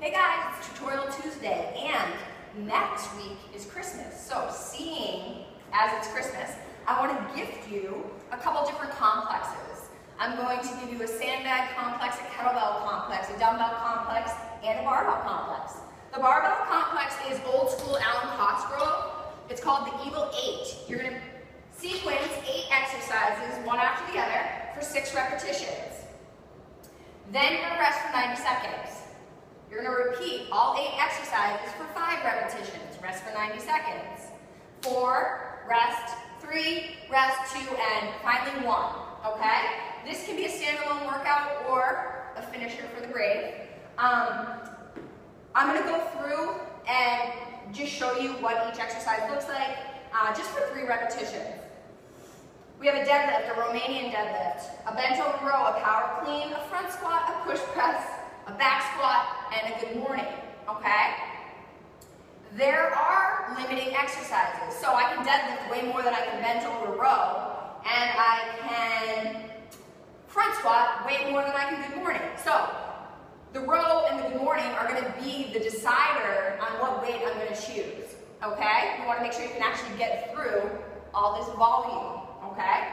Hey guys, it's Tutorial Tuesday, and next week is Christmas. So, seeing as it's Christmas, I want to gift you a couple different complexes. I'm going to give you a sandbag complex, a kettlebell complex, a dumbbell complex, and a barbell complex. The barbell complex is old school Alwyn Cosgrove. It's called the Evil 8. You're going to sequence eight exercises, one after the other, for six repetitions. Then you're going to rest for 90 seconds. You're going to repeat all eight exercises for five repetitions. Rest for 90 seconds. Four, rest, three, rest, two, and finally one. Okay? This can be a standalone workout or a finisher for the brave. Um, I'm going to go through and just show you what each exercise looks like, uh, just for three repetitions. We have a deadlift, a Romanian deadlift, a bent over row, a power clean, a front squat, a push press, a back squat, and a good morning, okay? There are limiting exercises. So I can deadlift way more than I can bent over row, and I can front squat way more than I can good morning. So the row and the good morning are gonna be the decider on what weight I'm gonna choose, okay? You wanna make sure you can actually get through all this volume okay?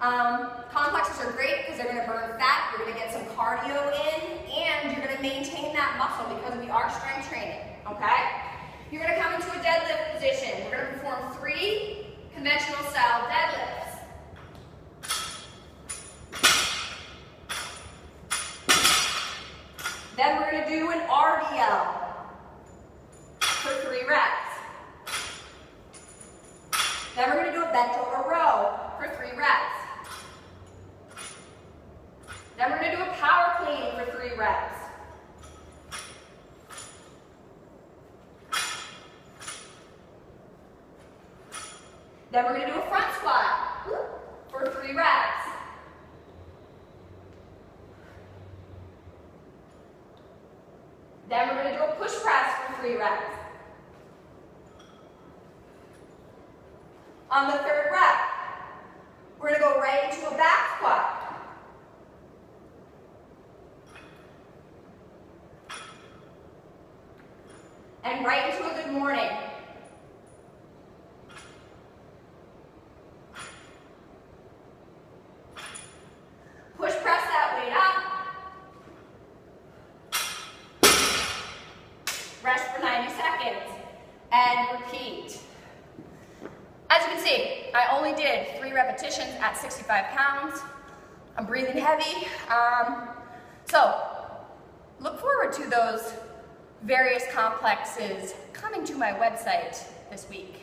Um, complexes are great because they're going to burn fat, you're going to get some cardio in, and you're going to maintain that muscle because we are strength training, okay? You're going to come into a deadlift position. We're going to perform three conventional style deadlifts. Then we're going to do an RDL for three reps. Then we're going to do a bent over row for three reps. Then we're going to do a power clean for three reps. Then we're going to do a front squat for three reps. Then we're going to do a push press for three reps. On the third rep, we're going to go right into a back squat. And right into a good morning. Push press that weight up. Rest for 90 seconds. And repeat. As you can see, I only did three repetitions at 65 pounds. I'm breathing heavy. Um, so look forward to those various complexes coming to my website this week.